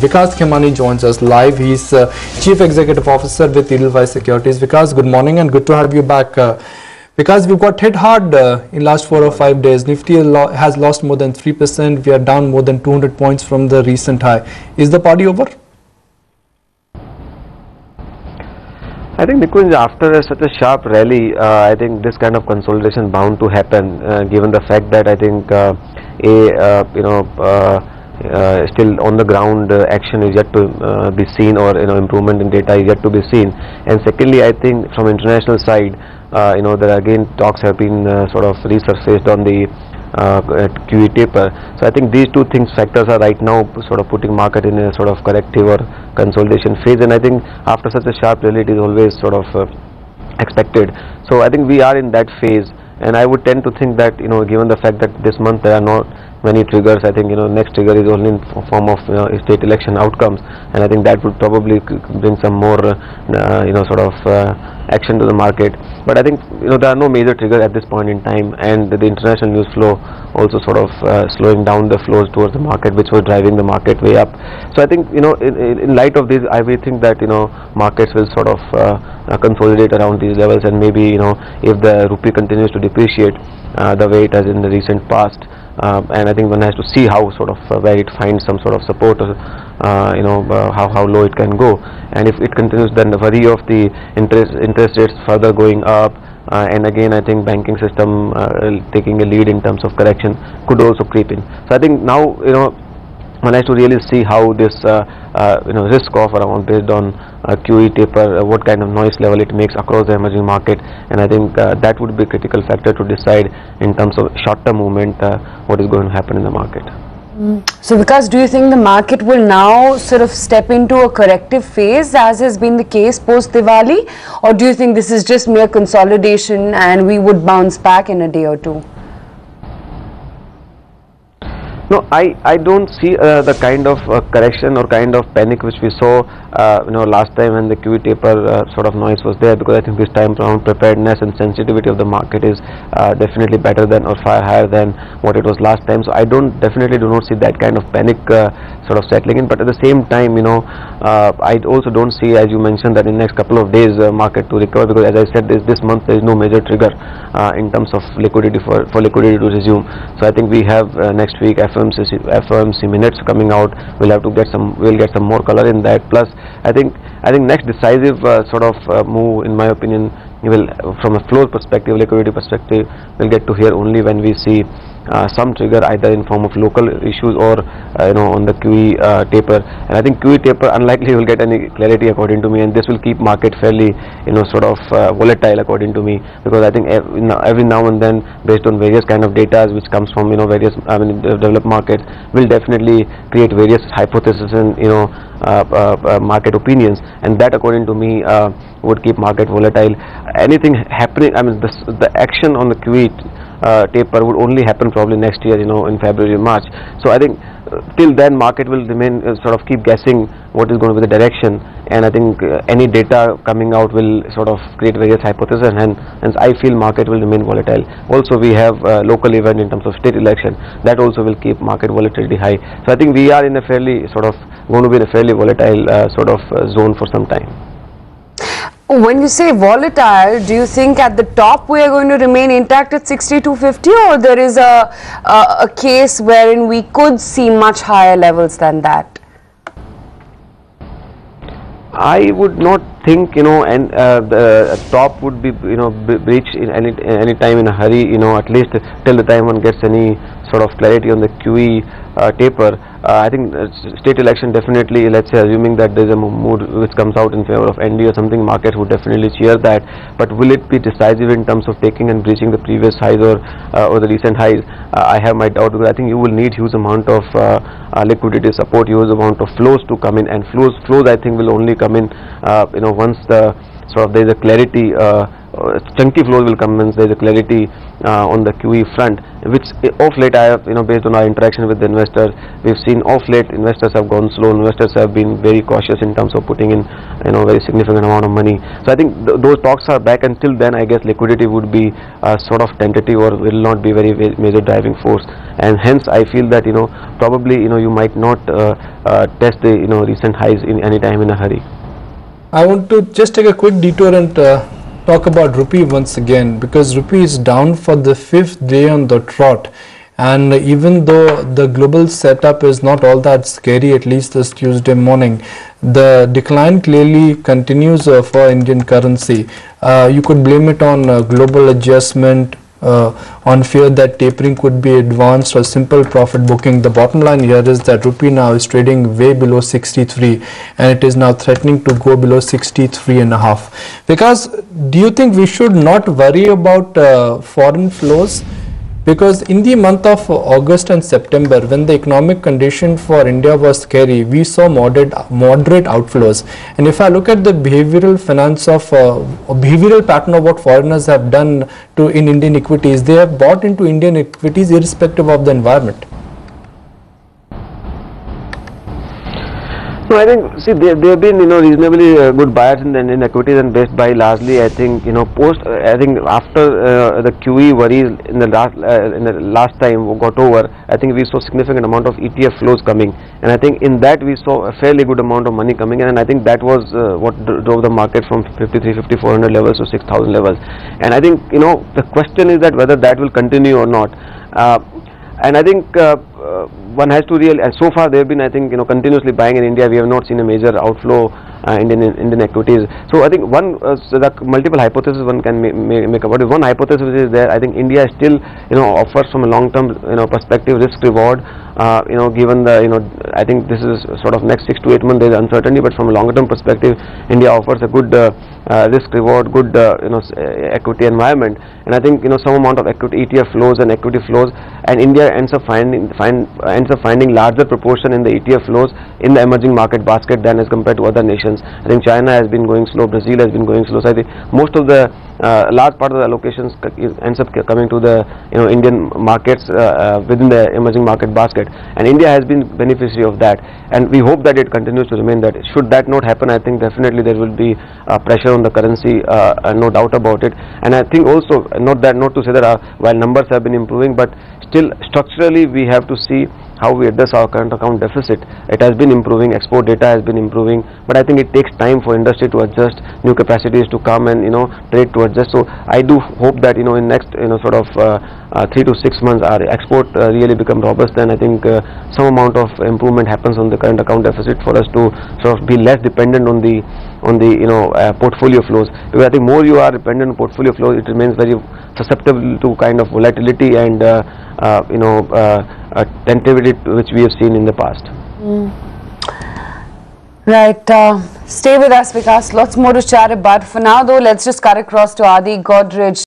Vikas Khemani joins us live. He's uh, Chief Executive Officer with Edelweiss Securities. Vikas, good morning and good to have you back. Uh, because we've got hit hard uh, in last four or five days. Nifty has lost more than 3%. We are down more than 200 points from the recent high. Is the party over? I think because after a, such a sharp rally, uh, I think this kind of consolidation bound to happen, uh, given the fact that I think uh, a uh, you know uh, uh, still on the ground action is yet to be seen, or you know improvement in data is yet to be seen. And secondly, I think from international side, you know there again talks have been sort of resurfaced on the uh, QE taper. So I think these two things factors are right now sort of putting market in a sort of corrective or consolidation phase and I think after such a sharp rally it is always sort of uh, expected. So I think we are in that phase and I would tend to think that you know given the fact that this month there are not many triggers I think you know next trigger is only in form of you know, state election outcomes. And I think that would probably bring some more uh, you know sort of uh, action to the market. But I think you know there are no major triggers at this point in time and the, international news flow also sort of uh, slowing down the flows towards the market which was driving the market way up. So I think you know in, in light of this I will think that you know markets will sort of uh, uh, consolidate around these levels. And maybe you know if the rupee continues to depreciate uh, the way it has in the recent past uh, and I think one has to see how sort of uh, where it finds some sort of support or uh, you know uh, how, how low it can go. And if it continues then the worry of the interest interest rates further going up uh, and again I think banking system uh, taking a lead in terms of correction could also creep in. So I think now you know one has to really see how this uh, uh, you know risk off around based on uh, QE taper, what kind of noise level it makes across the emerging market, and I think that would be a critical factor to decide in terms of short-term movement what is going to happen in the market. Mm. So because do you think the market will now sort of step into a corrective phase as has been the case post Diwali or do you think this is just mere consolidation and we would bounce back in a day or two? No, I, I don't see uh, the kind of uh, correction or kind of panic which we saw uh, you know last time when the QE taper uh, sort of noise was there because I think this time around preparedness and sensitivity of the market is uh, definitely better than or far higher than what it was last time. So I don't definitely do not see that kind of panic uh, sort of settling in. But at the same time, you know, I also don't see as you mentioned that in the next couple of days market to recover because as I said this this month there is no major trigger in terms of liquidity for for liquidity to resume. So I think we have next week FOMC, FOMC minutes coming out. We'll have to get some. We'll get some more color in that. Plus, I think I think next decisive uh, sort of uh, move, in my opinion, will from a flow perspective, liquidity perspective, we'll get to hear only when we see some trigger either in form of local issues or uh, you know on the QE uh, taper. And I think QE taper unlikely will get any clarity according to me and this will keep market fairly you know sort of volatile according to me. Because I think every, every now and then based on various kind of data which comes from you know various I mean developed markets will definitely create various hypotheses and you know uh, uh, market opinions. And that according to me uh, would keep market volatile. Anything happening I mean this, the action on the QE uh, taper would only happen probably next year you know in February March. So I think uh, till then market will remain uh, sort of keep guessing what is going to be the direction. And I think uh, any data coming out will sort of create various hypotheses and I feel market will remain volatile. Also we have local event in terms of state election. That also will keep market volatility high. So I think we are in a fairly sort of going to be in a fairly volatile sort of zone for some time when you say volatile, do you think at the top we are going to remain intact at 6250 or there is a, a, a case wherein we could see much higher levels than that? I would not think you know and uh, the top would be you know breached in any any time in a hurry you know at least till the time one gets any sort of clarity on the QE uh, taper uh, I think uh, state election definitely, let's say, assuming that there's a mood which comes out in favor of ND or something, markets would definitely cheer that. But will it be decisive in terms of taking and breaching the previous highs or uh, or the recent highs? Uh, I have my doubt because I think you will need huge amount of uh, liquidity support, huge amount of flows to come in, and flows flows I think will only come in, you know, once the sort of there is a clarity chunky flows will come once there is a clarity uh, on the QE front, which uh, of late I have, you know, based on our interaction with the investors, we've seen of late investors have gone slow, investors have been very cautious in terms of putting in, you know, very significant amount of money. So I think th- those talks are back until then I guess liquidity would be uh, sort of tentative or will not be very, very major driving force and hence I feel that, you know, probably, you know, you might not uh, uh, test the, you know, recent highs in any time in a hurry. I want to just take a quick detour and talk about rupee once again because rupee is down for the fifth day on the trot. And even though the global setup is not all that scary at least this Tuesday morning the decline clearly continues uh, for Indian currency. Uh, you could blame it on uh, global adjustment on fear that tapering could be advanced or simple profit booking. The bottom line here is that rupee now is trading way below 63 and it is now threatening to go below 63 and a half. Because do you think we should not worry about uh, foreign flows? Because in the month of August and September, when the economic condition for India was scary, we saw moderate, moderate outflows. And if I look at the behavioral finance of uh, behavioral pattern of what foreigners have done to in Indian equities, they have bought into Indian equities irrespective of the environment. I think see they they have been you know reasonably uh, good buyers in Indian equities and based by largely I think you know post uh, I think after uh, the QE worries in the last uh, in the last time got over I think we saw significant amount of ETF flows coming. And I think in that we saw a fairly good amount of money coming in and I think that was uh, what drove the market from 53 5400 levels to 6000 levels. And I think you know the question is that whether that will continue or not. Uh, and I think uh, uh, one has to real and so far they have been I think you know continuously buying in India. We have not seen a major outflow uh, Indian Indian equities. So I think one uh, so the multiple hypotheses one can ma- ma- make about it. One hypothesis is there. I think India still you know offers from a long term you know perspective risk reward uh, you know given the you know I think this is sort of next 6 to 8 months there is uncertainty but from a longer term perspective India offers a good uh, uh, risk reward good uh, you know uh, equity environment. And I think you know some amount of equity ETF flows and equity flows and India ends up finding find ends up finding larger proportion in the ETF flows in the emerging market basket than as compared to other nations. I think China has been going slow Brazil has been going slow. So I think most of the uh, large part of the allocations ends up coming to the you know Indian markets within the emerging market basket and India has been beneficiary of that. And we hope that it continues to remain that. Should that not happen I think definitely there will be uh, pressure on the currency uh, no doubt about it. And I think also not that not to say that uh, while numbers have been improving but still structurally we have to see how we address our current account deficit. It has been improving, export data has been improving, but I think it takes time for industry to adjust, new capacities to come and you know trade to adjust. So I do hope that you know in next you know sort of uh, uh, three to six months our export uh, really become robust. Then I think uh, some amount of improvement happens on the current account deficit for us to sort of be less dependent on the on the you know uh, portfolio flows. Because I think more you are dependent on portfolio flows, it remains very susceptible to kind of volatility and uh, you know uh, uh, tentativity which we have seen in the past. Right, uh, stay with us, Vikas. Lots more to chat about. For now, though, let's just cut across to Adi Godrej.